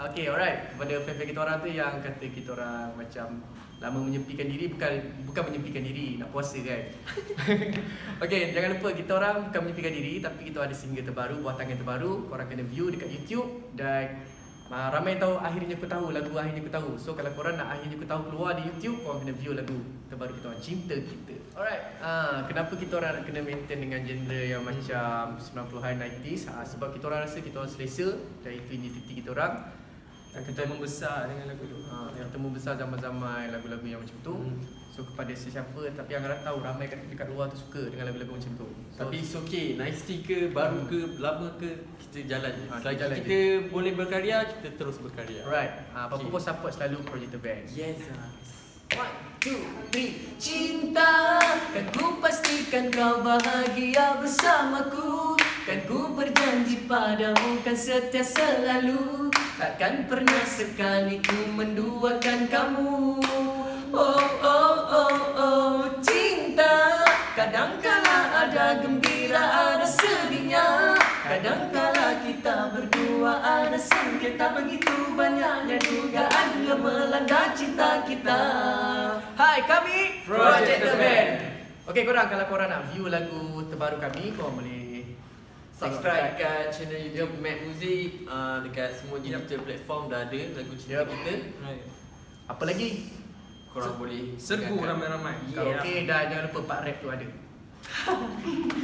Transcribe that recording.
Okay, alright. Kepada fan-fan kita orang tu yang kata kita orang macam lama menyempikan diri bukan bukan menyempikan diri nak puasa kan. okay, jangan lupa kita orang bukan menyempikan diri tapi kita ada single terbaru, buat tangan terbaru. Korang kena view dekat YouTube dan uh, ramai tahu akhirnya aku tahu lagu akhirnya aku tahu. So kalau korang nak akhirnya aku tahu keluar di YouTube, korang kena view lagu terbaru kita orang Cinta Kita. Alright. Ah, kenapa kita orang nak kena maintain dengan genre yang macam 90-an 90s? Ah, sebab kita orang rasa kita orang selesa dari itu identiti kita orang. Dan kita membesar dengan lagu tu. Ha, yang temu besar zaman-zaman lagu-lagu yang macam tu. Hmm. So kepada sesiapa tapi yang harap tahu ramai kat dekat luar tu suka dengan lagu-lagu macam tu. So, Tapi it's okay, nice ke, baru ke, lama ke, kita jalan je. Ha, kita Selagi jalan kita boleh berkarya, kita terus berkarya. Right. Ha, apa-apa Okay. pun support selalu Project Band. Yes. ah. One, two, three Cinta Kan ku pastikan kau bahagia bersamaku Kan ku berjanji padamu kan setia selalu Takkan pernah sekali ku menduakan kamu. Oh, oh, oh, oh Cinta. Kadangkala ada gembira, ada sedihnya. Kadangkala kita berdua ada sengketa. Begitu banyaknya dugaan yang melanda cinta kita. Hai kami Project The Band. Okay korang kalau korang nak view lagu terbaru kami Korang boleh Subscribe kat channel YouTube Mac Music uh, Dekat semua digital platform dah ada lagu cinta Yup. kita Apa lagi? Korang boleh Serbu ramai-ramai. Karaoke dan jangan lupa part rap tu ada